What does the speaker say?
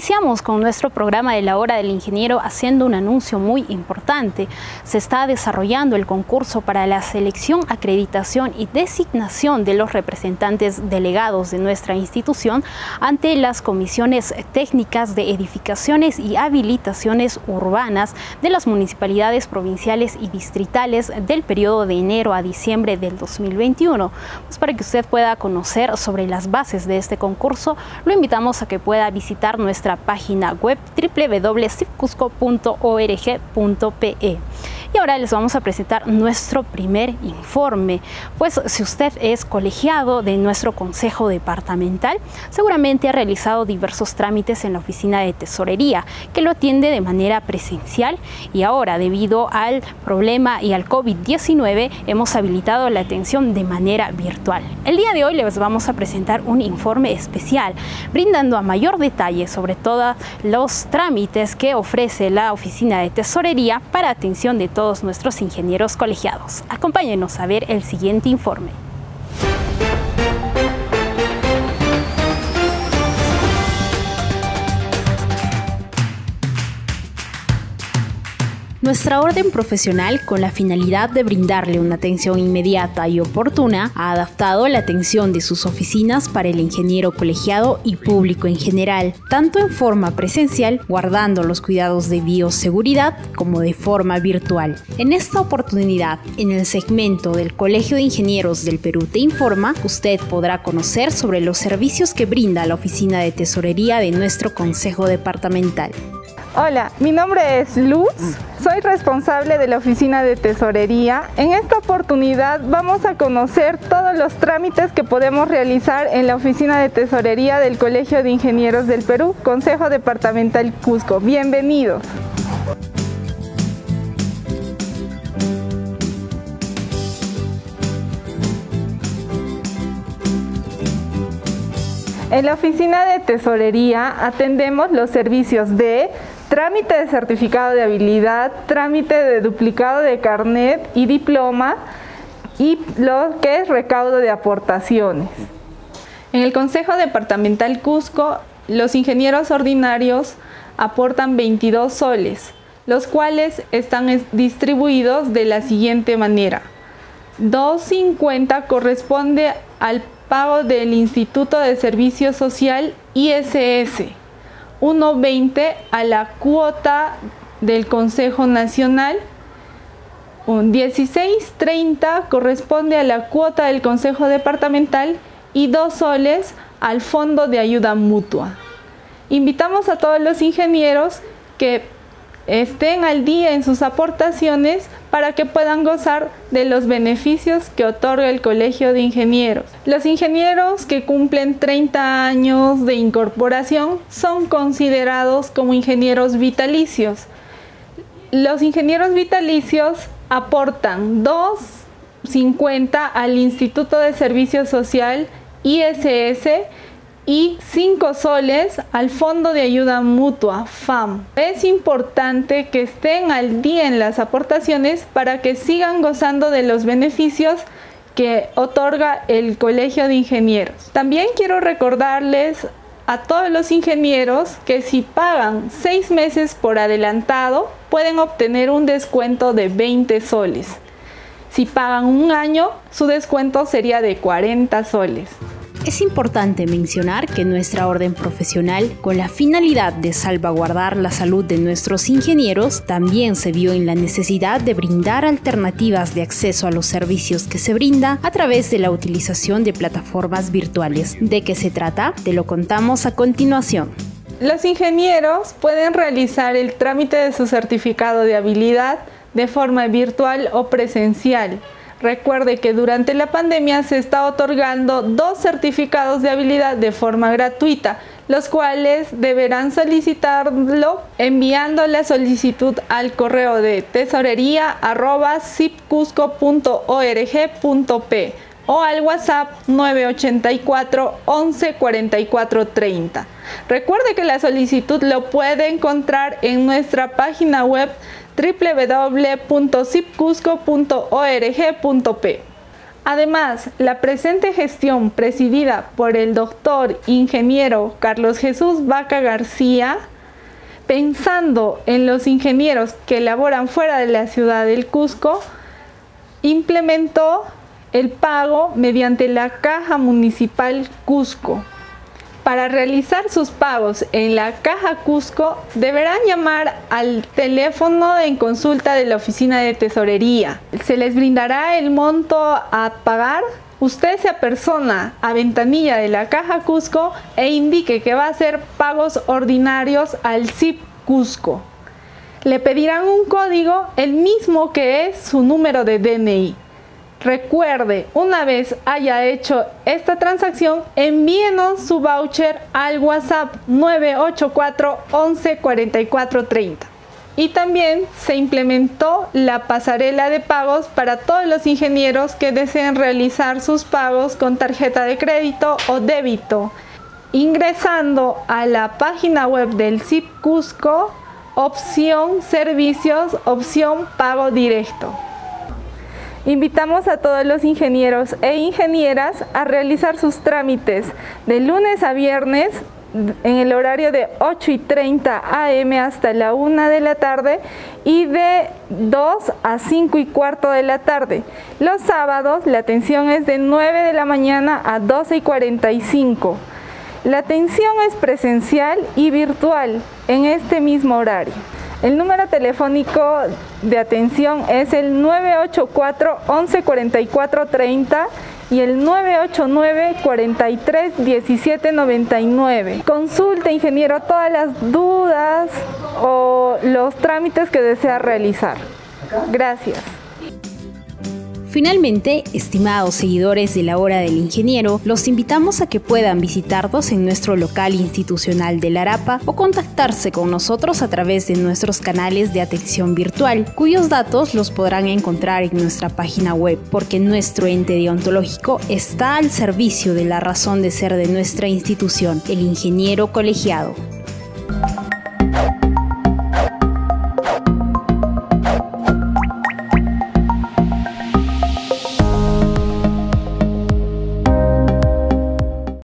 Iniciamos con nuestro programa de la hora del ingeniero haciendo un anuncio muy importante. Se está desarrollando el concurso para la selección, acreditación y designación de los representantes delegados de nuestra institución ante las comisiones técnicas de edificaciones y habilitaciones urbanas de las municipalidades provinciales y distritales del periodo de enero a diciembre del 2021. Pues para que usted pueda conocer sobre las bases de este concurso, lo invitamos a que pueda visitar nuestra página web www.cipcusco.org.pe. Y ahora les vamos a presentar nuestro primer informe. Pues si usted es colegiado de nuestro Consejo Departamental, seguramente ha realizado diversos trámites en la oficina de tesorería, que lo atiende de manera presencial y ahora debido al problema y al COVID-19 hemos habilitado la atención de manera virtual. El día de hoy les vamos a presentar un informe especial, brindando a mayor detalle sobre todos los trámites que ofrece la oficina de tesorería para atención de todos todos nuestros ingenieros colegiados. Acompáñenos a ver el siguiente informe. Nuestra orden profesional, con la finalidad de brindarle una atención inmediata y oportuna, ha adaptado la atención de sus oficinas para el ingeniero colegiado y público en general, tanto en forma presencial, guardando los cuidados de bioseguridad, como de forma virtual. En esta oportunidad, en el segmento del Colegio de Ingenieros del Perú Te Informa, usted podrá conocer sobre los servicios que brinda la oficina de tesorería de nuestro Consejo Departamental. Hola, mi nombre es Luz, soy responsable de la oficina de tesorería. En esta oportunidad vamos a conocer todos los trámites que podemos realizar en la oficina de tesorería del Colegio de Ingenieros del Perú, Consejo Departamental Cusco. Bienvenidos. En la oficina de tesorería atendemos los servicios de trámite de certificado de habilidad, trámite de duplicado de carnet y diploma y lo que es recaudo de aportaciones. En el Consejo Departamental Cusco, los ingenieros ordinarios aportan 22 soles, los cuales están distribuidos de la siguiente manera. 2.50 corresponde al pago del Instituto de Servicio Social ISS. 1.20 a la cuota del Consejo Nacional. 16.30 corresponde a la cuota del Consejo Departamental y 2 soles al Fondo de Ayuda Mutua. Invitamos a todos los ingenieros que estén al día en sus aportaciones para que puedan gozar de los beneficios que otorga el Colegio de Ingenieros. Los ingenieros que cumplen 30 años de incorporación son considerados como ingenieros vitalicios. Los ingenieros vitalicios aportan 2.50 al Instituto de Servicio Social ISS y 5 soles al Fondo de Ayuda Mutua, FAM. Es importante que estén al día en las aportaciones para que sigan gozando de los beneficios que otorga el Colegio de Ingenieros. También quiero recordarles a todos los ingenieros que si pagan 6 meses por adelantado pueden obtener un descuento de 20 soles. Si pagan un año, su descuento sería de 40 soles. Es importante mencionar que nuestra orden profesional, con la finalidad de salvaguardar la salud de nuestros ingenieros, también se vio en la necesidad de brindar alternativas de acceso a los servicios que se brinda a través de la utilización de plataformas virtuales. ¿De qué se trata? Te lo contamos a continuación. Los ingenieros pueden realizar el trámite de su certificado de habilidad de forma virtual o presencial Recuerde que durante la pandemia se está otorgando dos certificados de habilidad de forma gratuita, los cuales deberán solicitarlo enviando la solicitud al correo de tesorería.cipcusco.org.p o al WhatsApp 984 11 44 30. Recuerde que la solicitud lo puede encontrar en nuestra página web www.cipcusco.org.p. Además, la presente gestión presidida por el doctor ingeniero Carlos Jesús Vaca García, pensando en los ingenieros que laboran fuera de la ciudad del Cusco, implementó el pago mediante la Caja Municipal Cusco. Para realizar sus pagos en la Caja Cusco deberán llamar al teléfono en consulta de la oficina de tesorería. Se les brindará el monto a pagar. Usted se apersona a ventanilla de la Caja Cusco e indique que va a hacer pagos ordinarios al CIP Cusco. Le pedirán un código, el mismo que es su número de DNI. Recuerde, una vez haya hecho esta transacción, envíenos su voucher al WhatsApp 984 11 44 30. Y también se implementó la pasarela de pagos para todos los ingenieros que deseen realizar sus pagos con tarjeta de crédito o débito, ingresando a la página web del CIP Cusco, opción servicios, opción pago directo. Invitamos a todos los ingenieros e ingenieras a realizar sus trámites de lunes a viernes en el horario de 8 y 30 am hasta la 1 de la tarde y de 2 a 5 y cuarto de la tarde. Los sábados la atención es de 9 de la mañana a 12 y 45. La atención es presencial y virtual en este mismo horario. El número telefónico de atención es el 984 11 44 30 y el 989 43 17 99. Consulte, ingeniero, todas las dudas o los trámites que desea realizar. Gracias. Finalmente, estimados seguidores de la hora del ingeniero, los invitamos a que puedan visitarnos en nuestro local institucional de Larapa o contactarse con nosotros a través de nuestros canales de atención virtual, cuyos datos los podrán encontrar en nuestra página web, porque nuestro ente deontológico está al servicio de la razón de ser de nuestra institución, el ingeniero colegiado.